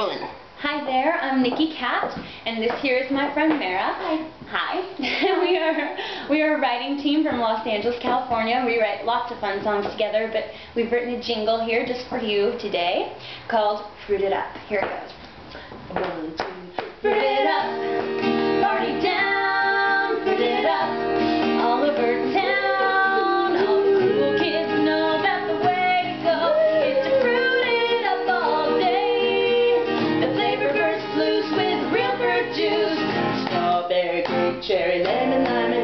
Rolling. Hi there, I'm Nikki Katt, and this here is my friend Mara. Hi. Hi. we are we are a writing team from Los Angeles, California. We write lots of fun songs together, but we've written a jingle here just for you today called Fruit It Up. Here it goes. One, two, cherry, lemon, lime,